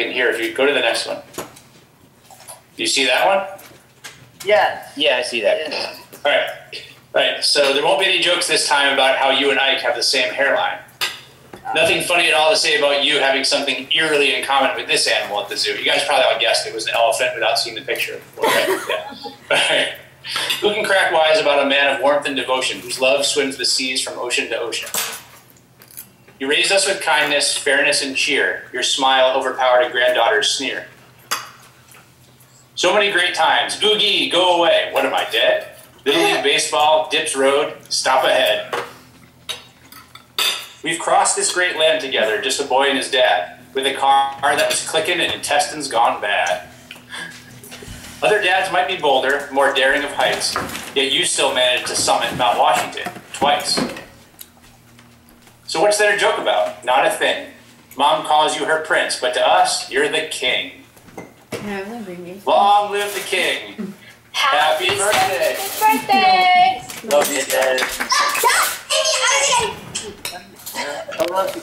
in here. If you go to the next one. Do you see that one? Yeah. Yeah, I see that. All right. All right. So there won't be any jokes this time about how you and Ike have the same hairline. Nothing funny at all to say about you having something eerily in common with this animal at the zoo. You guys probably all guessed it was an elephant without seeing the picture. Right? Yeah. All right. Who can crack wise about a man of warmth and devotion whose love swims the seas from ocean to ocean? You raised us with kindness, fairness, and cheer. Your smile overpowered a granddaughter's sneer. So many great times. Oogie, go away. What am I dead? Little League Baseball, Dips Road, stop ahead. We've crossed this great land together, just a boy and his dad, with a car that was clicking and intestines gone bad. Other dads might be bolder, more daring of heights, yet you still managed to summit Mount Washington twice. So what's there to joke about? Not a thing. Mom calls you her prince, but to us, you're the king. Yeah, that'd be me. Long live the king. Happy birthday. birthday! Love you, Dad. I love you.